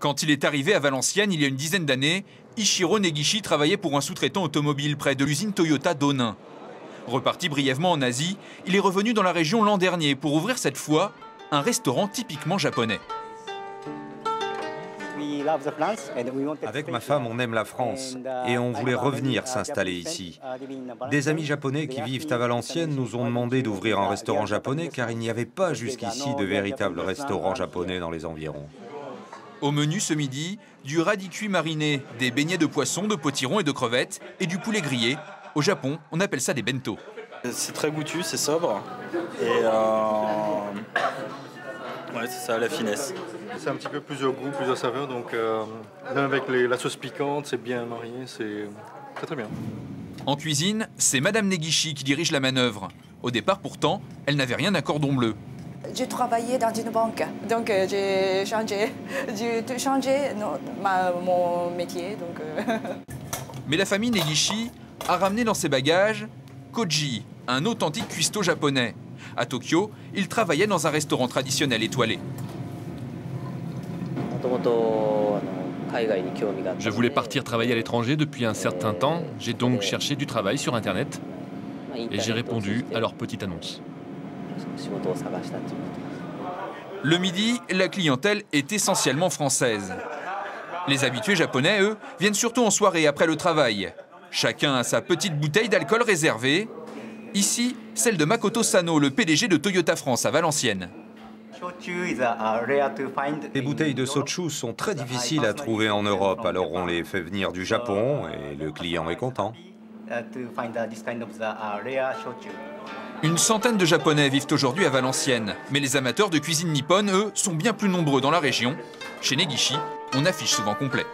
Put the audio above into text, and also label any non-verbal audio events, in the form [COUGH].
Quand il est arrivé à Valenciennes il y a une dizaine d'années, Ishiro Negishi travaillait pour un sous-traitant automobile près de l'usine Toyota d'Onin. Reparti brièvement en Asie, il est revenu dans la région l'an dernier pour ouvrir cette fois un restaurant typiquement japonais. Avec ma femme, on aime la France et on voulait revenir s'installer ici. Des amis japonais qui vivent à Valenciennes nous ont demandé d'ouvrir un restaurant japonais car il n'y avait pas jusqu'ici de véritables restaurants japonais dans les environs. Au menu ce midi, du radis cuit mariné, des beignets de poisson, de potirons et de crevettes et du poulet grillé. Au Japon, on appelle ça des bento. C'est très goûtu, c'est sobre et euh, ouais, c'est ça la finesse. C'est un petit peu plus au goût, plus à saveur, donc euh, même avec les- la sauce piquante, c'est bien marié, c'est très très bien. En cuisine, c'est Madame Negishi qui dirige la manœuvre. Au départ, pourtant, elle n'avait rien d'un cordon bleu. J'ai travaillé dans une banque, donc euh, j'ai changé, [LAUGHS] j'ai changé non, ma- mon métier. Donc, euh, [LAUGHS] Mais la famille Negishi a ramené dans ses bagages Koji, un authentique cuistot japonais. À Tokyo, il travaillait dans un restaurant traditionnel étoilé. Je voulais partir travailler à l'étranger depuis un certain temps. J'ai donc cherché du travail sur Internet et j'ai répondu à leur petite annonce. Le midi, la clientèle est essentiellement française. Les habitués japonais, eux, viennent surtout en soirée après le travail. Chacun a sa petite bouteille d'alcool réservée. Ici, celle de Makoto Sano, le PDG de Toyota France à Valenciennes. Les bouteilles de sochu sont très difficiles à trouver en Europe, alors on les fait venir du Japon et le client est content. Une centaine de Japonais vivent aujourd'hui à Valenciennes, mais les amateurs de cuisine nippone, eux, sont bien plus nombreux dans la région. Chez Negishi, on affiche souvent complet.